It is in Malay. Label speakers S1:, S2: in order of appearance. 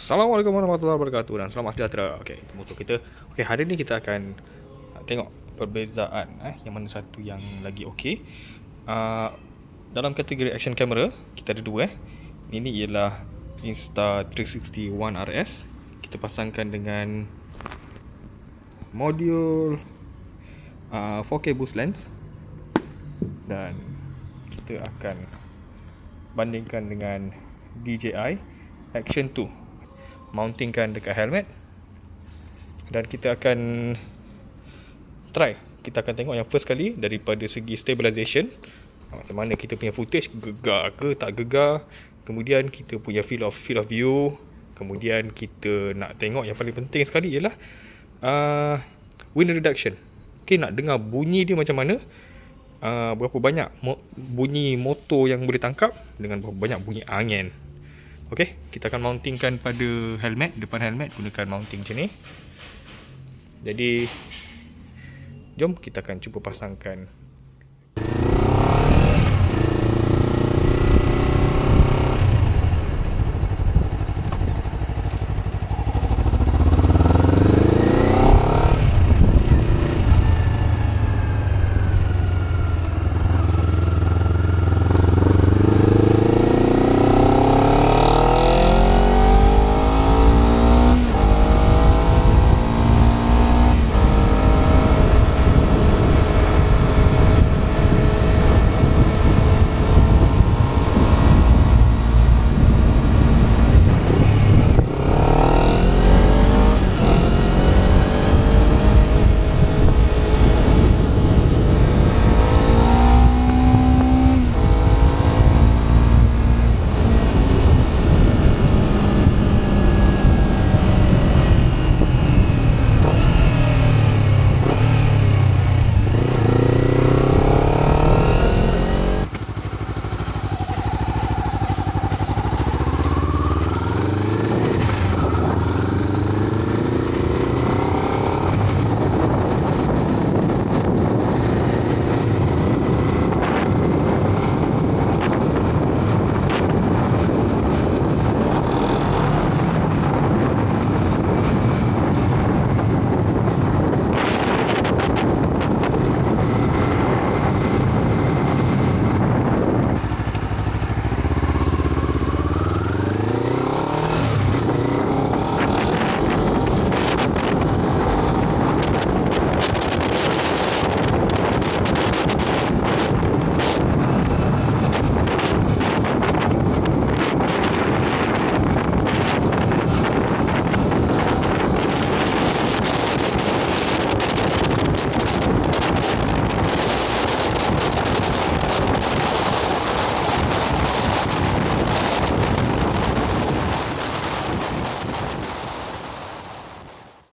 S1: Assalamualaikum warahmatullahi wabarakatuh dan selamat sejahtera. Okey, itu motor kita. Okey, hari ni kita akan tengok perbezaan eh yang mana satu yang lagi okey. Uh, dalam kategori action camera, kita ada dua eh. Ini ialah Insta360 One RS. Kita pasangkan dengan modul uh, 4K boost lens dan kita akan bandingkan dengan DJI Action 2 mountingkan dekat helmet. Dan kita akan try. Kita akan tengok yang first kali daripada segi stabilization. Macam mana kita punya footage gegar ke tak gegar. Kemudian kita punya field of field of view. Kemudian kita nak tengok yang paling penting sekali ialah uh, wind reduction. Okay, nak dengar bunyi dia macam mana? Uh, berapa banyak mo- bunyi motor yang boleh tangkap dengan berapa banyak bunyi angin. Okey, kita akan mountingkan pada helmet, depan helmet gunakan mounting macam ni. Jadi jom kita akan cuba pasangkan